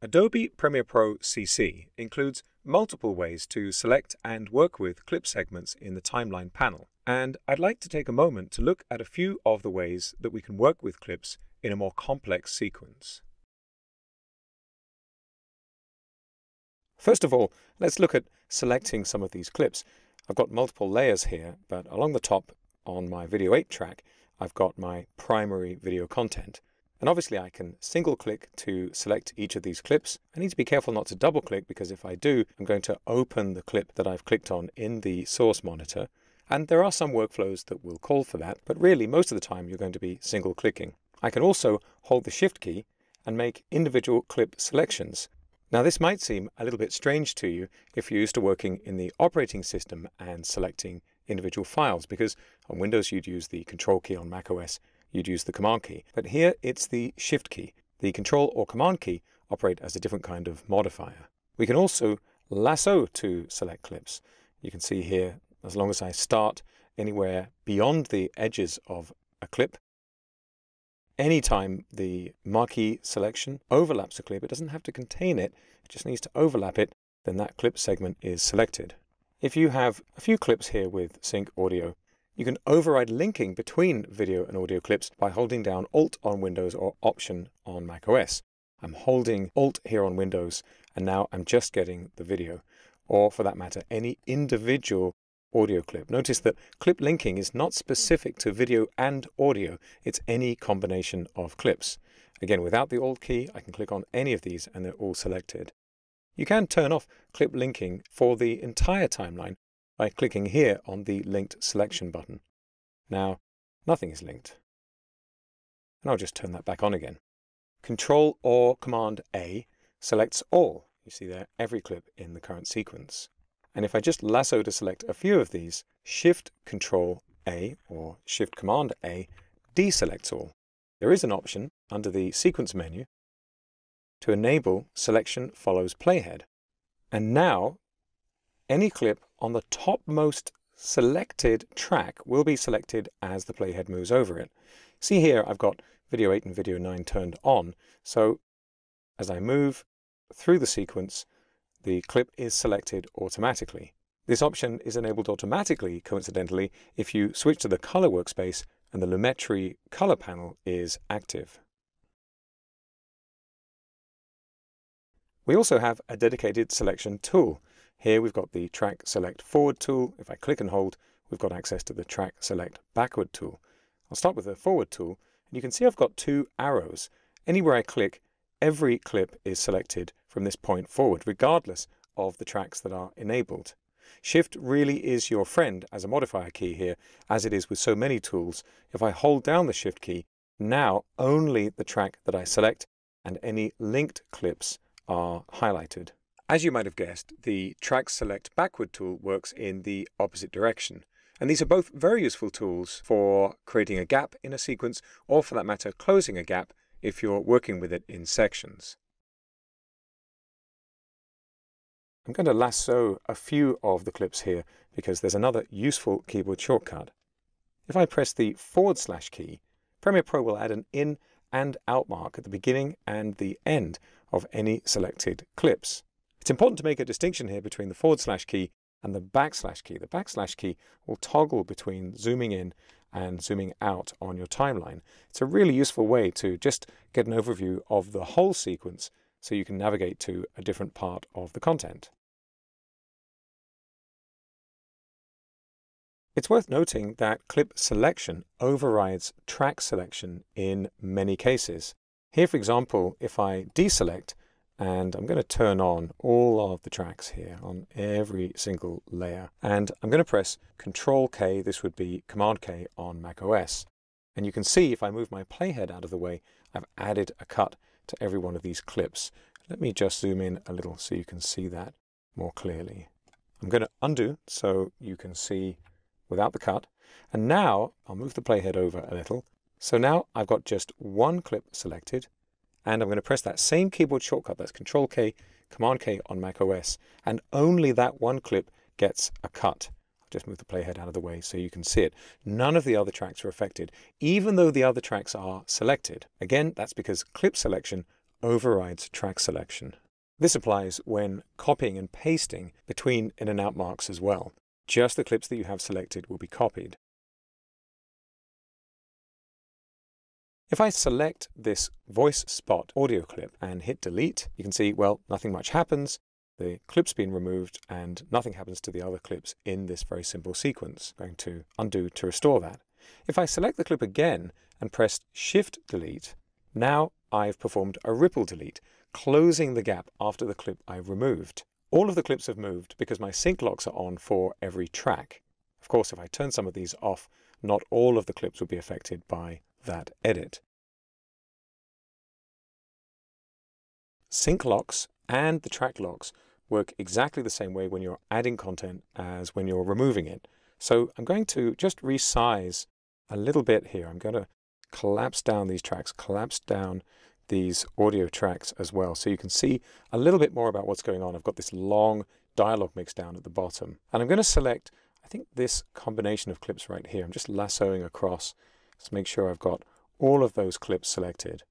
Adobe Premiere Pro CC includes multiple ways to select and work with clip segments in the timeline panel, and I'd like to take a moment to look at a few of the ways that we can work with clips in a more complex sequence. First of all, let's look at selecting some of these clips. I've got multiple layers here, but along the top on my Video 8 track, I've got my primary video content. And obviously I can single click to select each of these clips. I need to be careful not to double click because if I do, I'm going to open the clip that I've clicked on in the source monitor. And there are some workflows that will call for that, but really most of the time you're going to be single clicking. I can also hold the shift key and make individual clip selections. Now this might seem a little bit strange to you if you're used to working in the operating system and selecting individual files because on Windows you'd use the control key on macOS you'd use the Command key. But here it's the Shift key. The Control or Command key operate as a different kind of modifier. We can also lasso to select clips. You can see here, as long as I start anywhere beyond the edges of a clip, anytime the marquee selection overlaps a clip, it doesn't have to contain it, it just needs to overlap it, then that clip segment is selected. If you have a few clips here with sync audio, you can override linking between video and audio clips by holding down Alt on Windows or Option on macOS. I'm holding Alt here on Windows and now I'm just getting the video, or for that matter, any individual audio clip. Notice that clip linking is not specific to video and audio, it's any combination of clips. Again, without the Alt key, I can click on any of these and they're all selected. You can turn off clip linking for the entire timeline by clicking here on the linked selection button. Now, nothing is linked. And I'll just turn that back on again. Control or Command A selects all. You see there every clip in the current sequence. And if I just lasso to select a few of these, Shift Control A or Shift Command A deselects all. There is an option under the Sequence menu to enable Selection Follows Playhead. And now any clip on the topmost selected track will be selected as the playhead moves over it. See here, I've got video 8 and video 9 turned on, so as I move through the sequence, the clip is selected automatically. This option is enabled automatically, coincidentally, if you switch to the color workspace and the Lumetri color panel is active. We also have a dedicated selection tool. Here we've got the track select forward tool. If I click and hold, we've got access to the track select backward tool. I'll start with the forward tool, and you can see I've got two arrows. Anywhere I click, every clip is selected from this point forward, regardless of the tracks that are enabled. Shift really is your friend as a modifier key here, as it is with so many tools. If I hold down the Shift key, now only the track that I select and any linked clips are highlighted. As you might have guessed, the Track Select Backward tool works in the opposite direction. And these are both very useful tools for creating a gap in a sequence, or for that matter, closing a gap if you're working with it in sections. I'm going to lasso a few of the clips here because there's another useful keyboard shortcut. If I press the forward slash key, Premiere Pro will add an in and out mark at the beginning and the end of any selected clips. It's important to make a distinction here between the forward slash key and the backslash key. The backslash key will toggle between zooming in and zooming out on your timeline. It's a really useful way to just get an overview of the whole sequence so you can navigate to a different part of the content. It's worth noting that clip selection overrides track selection in many cases. Here, for example, if I deselect, and I'm going to turn on all of the tracks here on every single layer and I'm going to press Control K, this would be Command K on Mac OS. And you can see if I move my playhead out of the way, I've added a cut to every one of these clips. Let me just zoom in a little so you can see that more clearly. I'm going to undo so you can see without the cut. And now I'll move the playhead over a little. So now I've got just one clip selected and I'm going to press that same keyboard shortcut, that's Control K, Command K on Mac OS, and only that one clip gets a cut. I'll just move the playhead out of the way so you can see it. None of the other tracks are affected, even though the other tracks are selected. Again, that's because clip selection overrides track selection. This applies when copying and pasting between in and out marks as well. Just the clips that you have selected will be copied. If I select this voice spot audio clip and hit delete, you can see, well, nothing much happens. The clip's been removed and nothing happens to the other clips in this very simple sequence. I'm going to undo to restore that. If I select the clip again and press Shift Delete, now I've performed a ripple delete, closing the gap after the clip I've removed. All of the clips have moved because my sync locks are on for every track. Of course, if I turn some of these off, not all of the clips will be affected by that edit. Sync locks and the track locks work exactly the same way when you're adding content as when you're removing it. So I'm going to just resize a little bit here. I'm going to collapse down these tracks, collapse down these audio tracks as well. So you can see a little bit more about what's going on. I've got this long dialogue mix down at the bottom. And I'm going to select, I think this combination of clips right here. I'm just lassoing across to make sure I've got all of those clips selected.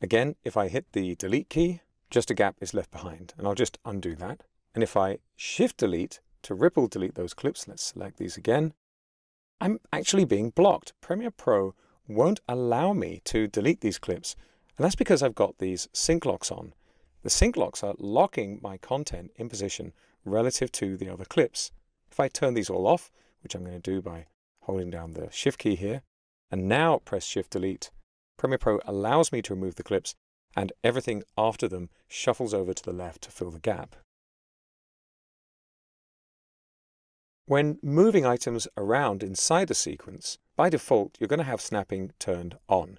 Again, if I hit the delete key, just a gap is left behind, and I'll just undo that. And if I shift delete to ripple delete those clips, let's select these again, I'm actually being blocked. Premiere Pro won't allow me to delete these clips, and that's because I've got these sync locks on. The sync locks are locking my content in position relative to the other clips. If I turn these all off, which I'm going to do by holding down the Shift key here, and now press Shift Delete, Premiere Pro allows me to remove the clips and everything after them shuffles over to the left to fill the gap. When moving items around inside a sequence, by default you're going to have snapping turned on.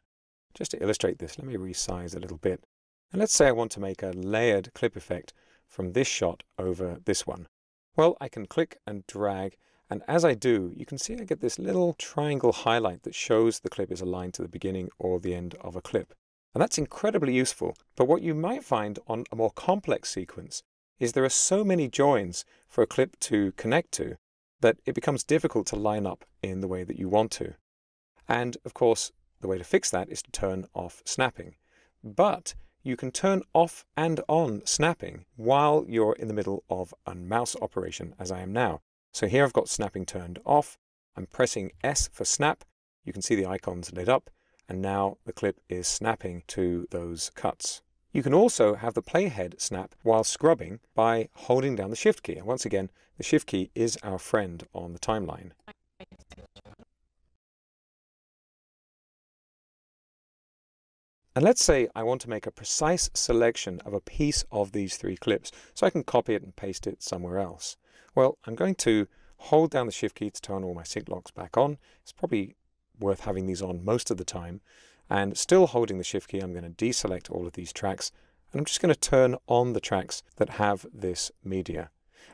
Just to illustrate this, let me resize a little bit. And let's say I want to make a layered clip effect from this shot over this one. Well, I can click and drag and as I do, you can see I get this little triangle highlight that shows the clip is aligned to the beginning or the end of a clip. And that's incredibly useful. But what you might find on a more complex sequence is there are so many joins for a clip to connect to that it becomes difficult to line up in the way that you want to. And of course, the way to fix that is to turn off snapping. But you can turn off and on snapping while you're in the middle of a mouse operation, as I am now. So here I've got snapping turned off. I'm pressing S for snap. You can see the icons lit up, and now the clip is snapping to those cuts. You can also have the playhead snap while scrubbing by holding down the Shift key. And once again, the Shift key is our friend on the timeline. And let's say I want to make a precise selection of a piece of these three clips, so I can copy it and paste it somewhere else. Well, I'm going to hold down the shift key to turn all my sync locks back on. It's probably worth having these on most of the time. And still holding the shift key, I'm going to deselect all of these tracks. And I'm just going to turn on the tracks that have this media.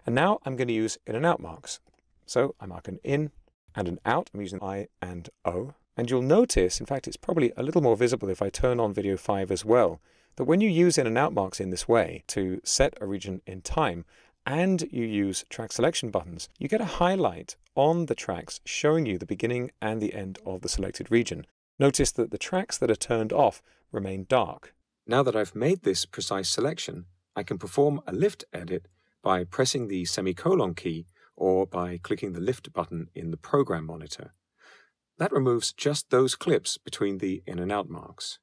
And now I'm going to use in and out marks. So I mark an in and an out. I'm using I and O. And you'll notice, in fact, it's probably a little more visible if I turn on video 5 as well, that when you use in and out marks in this way to set a region in time, and you use track selection buttons, you get a highlight on the tracks showing you the beginning and the end of the selected region. Notice that the tracks that are turned off remain dark. Now that I've made this precise selection, I can perform a lift edit by pressing the semicolon key or by clicking the lift button in the program monitor. That removes just those clips between the in and out marks.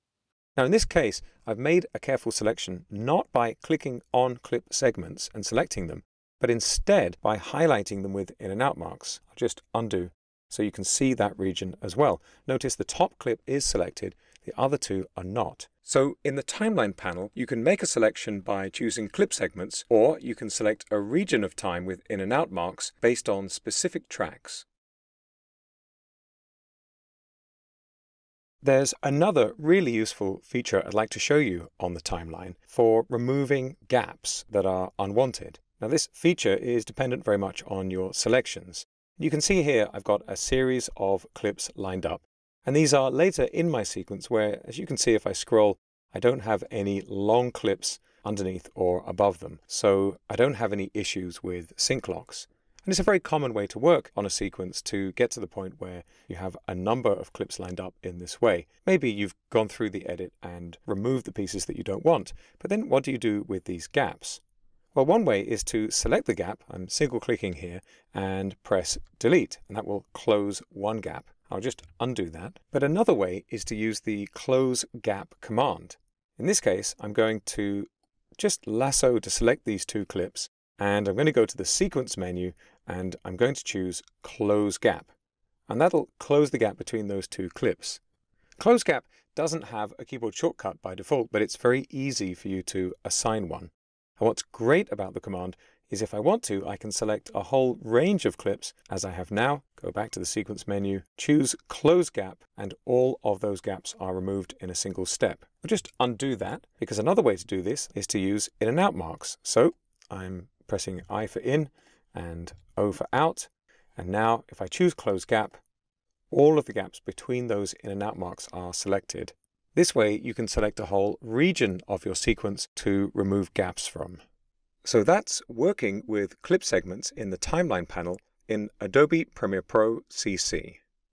Now in this case, I've made a careful selection not by clicking on clip segments and selecting them, but instead by highlighting them with in and out marks. I'll just undo so you can see that region as well. Notice the top clip is selected, the other two are not. So in the timeline panel, you can make a selection by choosing clip segments, or you can select a region of time with in and out marks based on specific tracks. There's another really useful feature I'd like to show you on the timeline for removing gaps that are unwanted. Now this feature is dependent very much on your selections. You can see here I've got a series of clips lined up and these are later in my sequence where as you can see if I scroll I don't have any long clips underneath or above them so I don't have any issues with sync locks. And it's a very common way to work on a sequence to get to the point where you have a number of clips lined up in this way. Maybe you've gone through the edit and removed the pieces that you don't want, but then what do you do with these gaps? Well, one way is to select the gap. I'm single clicking here and press delete, and that will close one gap. I'll just undo that. But another way is to use the close gap command. In this case, I'm going to just lasso to select these two clips, and I'm going to go to the sequence menu and I'm going to choose Close Gap. And that'll close the gap between those two clips. Close Gap doesn't have a keyboard shortcut by default, but it's very easy for you to assign one. And what's great about the command is if I want to, I can select a whole range of clips as I have now, go back to the sequence menu, choose close gap, and all of those gaps are removed in a single step. I'll just undo that because another way to do this is to use in and out marks. So I'm pressing I for in and O for out. And now if I choose close gap, all of the gaps between those in and out marks are selected. This way you can select a whole region of your sequence to remove gaps from. So that's working with clip segments in the timeline panel in Adobe Premiere Pro CC.